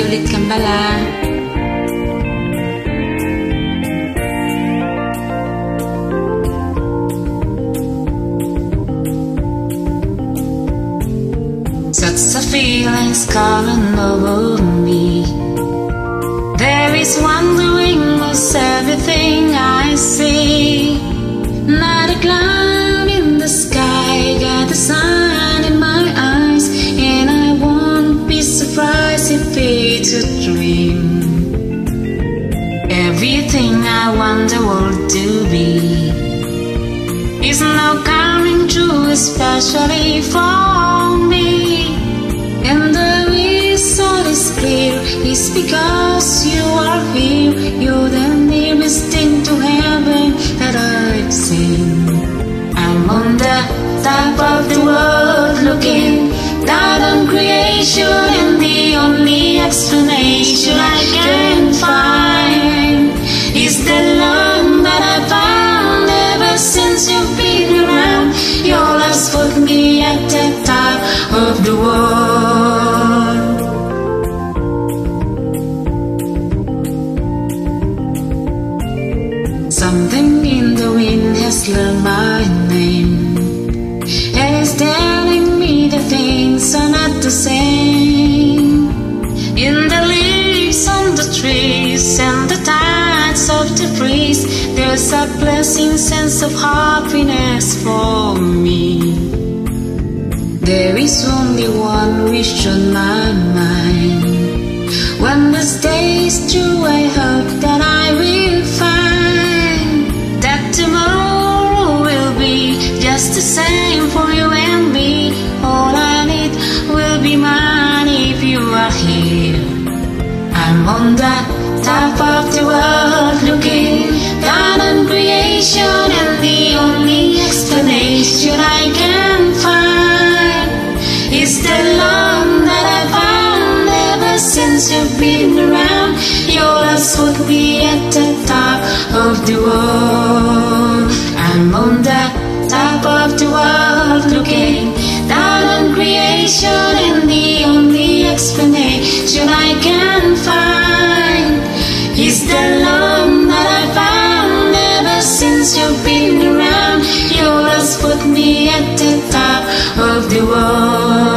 Masih ulit kembala Such a feeling's calling over me. There is wondering was everything I see. Not a cloud Everything I want the world to be. Is now coming true especially for me. And the reason is clear It's because you are here. You're the nearest thing to heaven that I've seen. I'm on the top of the world the world. Something in the wind has learned my name. It's telling me the things are not the same. In the leaves on the trees and the tides of the breeze There's a blessing sense of happiness for me There is only one wish on my mind. When this day is through I hope that I will find That tomorrow will be just the same for you and me. All I need will be mine if you are here. I'm on the top of the world since you've been around Your love's put me at the top of the world. I'm on the top of the world looking down on creation And the only explanation I can find Is the love that I found ever since you've been around. Your love's put me at the top of the world